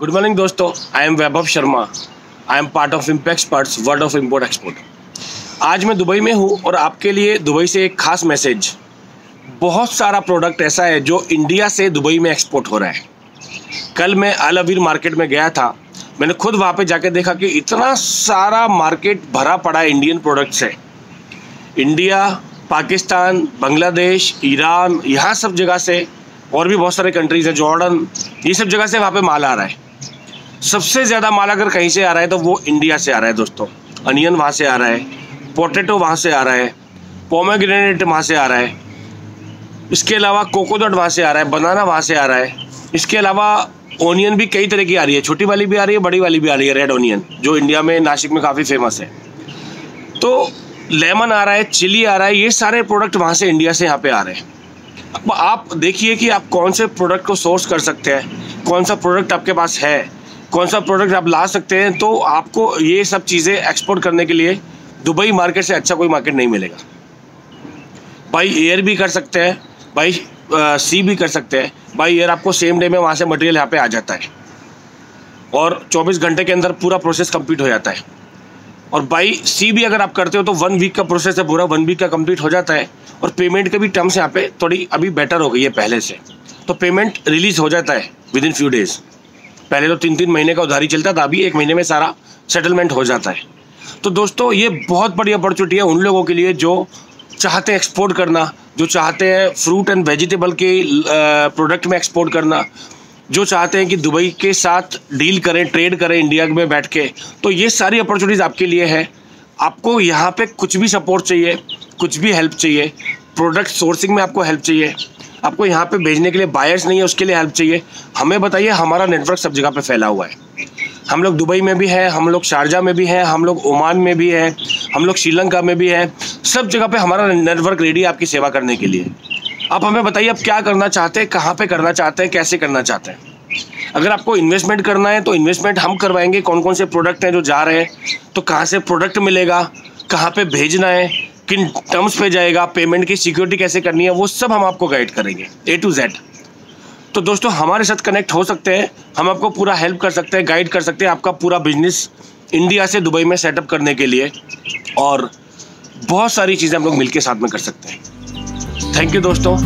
Good morning दोस्तों. I am Vaibhav Sharma. I am part of impact experts world of import export आज मैं Dubai में हूँ और आपके लिए दुबई से एक खास मैसेज बहुत सारा प्रोडक्ट ऐसा है जो इंडिया से दुबई में एक्सपोर्ट हो रहा है. कल मैं अल अवीर मार्केट में गया था. मैंने खुद वहाँ पे जाके देखा कि इतना सारा मार्केट भरा पड़ा है इंडियन प्रोडक्ट से. इंडिया पाकिस्तान बांग्लादेश ईरान यहाँ सब जगह से और भी बहुत सारे कंट्रीज़ हैं जॉर्डन ये सब जगह से वहाँ पे माल आ रहा है. सबसे ज़्यादा माल अगर कहीं से आ रहा है तो वो इंडिया से आ रहा है दोस्तों। अनियन वहाँ से आ रहा है पोटैटो वहाँ से आ रहा है पोमेग्रेनेट वहाँ से आ रहा है। इसके अलावा कोकोनट वहाँ से आ रहा है बनाना वहाँ से आ रहा है। इसके अलावा ओनियन भी कई तरह की आ रही है। छोटी वाली भी आ रही है, बड़ी वाली भी आ रही है रेड ओनियन जो इंडिया में नासिक में काफ़ी फ़ेमस है। तो लेमन आ रहा है चिली आ रहा है, ये सारे प्रोडक्ट वहाँ से इंडिया से यहाँ पे आ रहे हैं। अब आप देखिए कि आप कौन से प्रोडक्ट को सोर्स कर सकते हैं, कौन सा प्रोडक्ट आपके पास है। कौन सा प्रोडक्ट आप ला सकते हैं तो आपको ये सब चीज़ें एक्सपोर्ट करने के लिए दुबई मार्केट से अच्छा कोई मार्केट नहीं मिलेगा। बाई एयर भी कर सकते हैं बाई सी भी कर सकते हैं। बाई एयर आपको सेम डे में वहाँ से मटेरियल यहाँ पे आ जाता है। और 24 घंटे के अंदर पूरा प्रोसेस कंप्लीट हो जाता है। और बाई सी भी अगर आप करते हो तो वन वीक का प्रोसेस है पूरा वन वीक का कंप्लीट हो जाता है। और पेमेंट के भी टर्म्स यहाँ पे थोड़ी अभी बेटर हो गई है पहले से। तो पेमेंट रिलीज़ हो जाता है विद इन फ्यू डेज़ पहले तो तीन तीन महीने का उधारी चलता था, अभी एक महीने में सारा सेटलमेंट हो जाता है। तो दोस्तों, ये बहुत बड़ी अपॉर्चुनिटी है उन लोगों के लिए जो चाहते हैं एक्सपोर्ट करना, जो चाहते हैं फ्रूट एंड वेजिटेबल के प्रोडक्ट में एक्सपोर्ट करना, जो चाहते हैं कि दुबई के साथ डील करें ट्रेड करें इंडिया में बैठ के। तो ये सारी अपॉर्चुनिटीज़ आपके लिए है। आपको यहाँ पे कुछ भी सपोर्ट चाहिए, कुछ भी हेल्प चाहिए प्रोडक्ट सोर्सिंग में आपको हेल्प चाहिए आपको यहाँ पे भेजने के लिए बायर्स नहीं है, उसके लिए हेल्प चाहिए। हमें बताइए, हमारा नेटवर्क सब जगह पे फैला हुआ है। हम लोग दुबई में भी है, हम लोग शारजा में भी हैं, हम लोग ओमान में भी हैं, हम लोग श्रीलंका में भी हैं। सब जगह पे हमारा नेटवर्क रेडी है आपकी सेवा करने के लिए। आप हमें बताइए, आप क्या करना चाहते हैं, कहाँ पे करना चाहते हैं, कैसे करना चाहते हैं? अगर आपको इन्वेस्टमेंट करना है तो इन्वेस्टमेंट हम करवाएँगे। कौन कौन से प्रोडक्ट हैं जो जा रहे हैं तो कहाँ से प्रोडक्ट मिलेगा, कहाँ पे भेजना है किन टर्म्स पे जाएगा पेमेंट की सिक्योरिटी कैसे करनी है, वो सब हम आपको गाइड करेंगे ए टू जेड तो दोस्तों, हमारे साथ कनेक्ट हो सकते हैं, हम आपको पूरा हेल्प कर सकते हैं गाइड कर सकते हैं आपका पूरा बिज़नेस इंडिया से दुबई में सेटअप करने के लिए और बहुत सारी चीज़ें हम लोग मिलकर साथ में कर सकते हैं। थैंक यू दोस्तों।